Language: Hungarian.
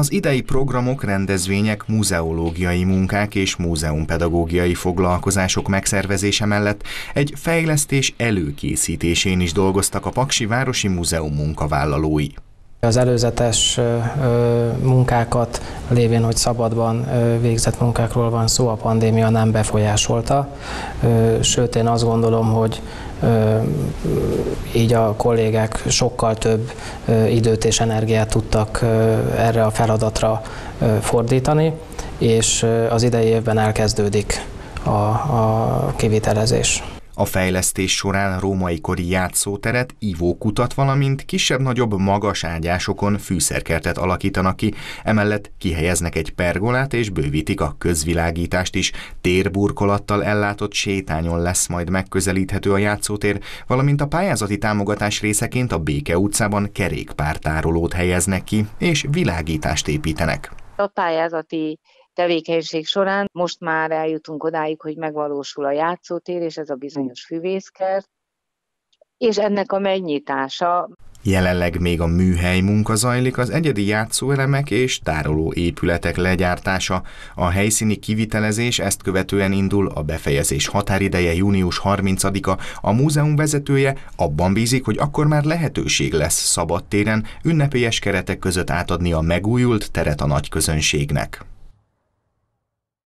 Az idei programok, rendezvények, muzeológiai munkák és múzeumpedagógiai foglalkozások megszervezése mellett egy fejlesztés előkészítésén is dolgoztak a Paksi Városi Múzeum munkavállalói. Az előzetes munkákat, lévén, hogy szabadban végzett munkákról van szó, a pandémia nem befolyásolta. Sőt, én azt gondolom, hogy így a kollégák sokkal több időt és energiát tudtak erre a feladatra fordítani, és az idei évben elkezdődik a, a kivitelezés. A fejlesztés során római kori játszóteret, ivókutat, valamint kisebb-nagyobb magas ágyásokon fűszerkertet alakítanak ki, emellett kihelyeznek egy pergolát és bővítik a közvilágítást is. Térburkolattal ellátott sétányon lesz majd megközelíthető a játszótér, valamint a pályázati támogatás részeként a Béke utcában kerékpártárolót helyeznek ki, és világítást építenek. A pályázati tevékenység során most már eljutunk odáig, hogy megvalósul a játszótér, és ez a bizonyos füvészkert, és ennek a megnyitása. Jelenleg még a műhely munka zajlik, az egyedi játszóelemek és tároló épületek legyártása. A helyszíni kivitelezés ezt követően indul, a befejezés határideje június 30-a. A múzeum vezetője abban bízik, hogy akkor már lehetőség lesz szabadtéren ünnepélyes keretek között átadni a megújult teret a nagy közönségnek.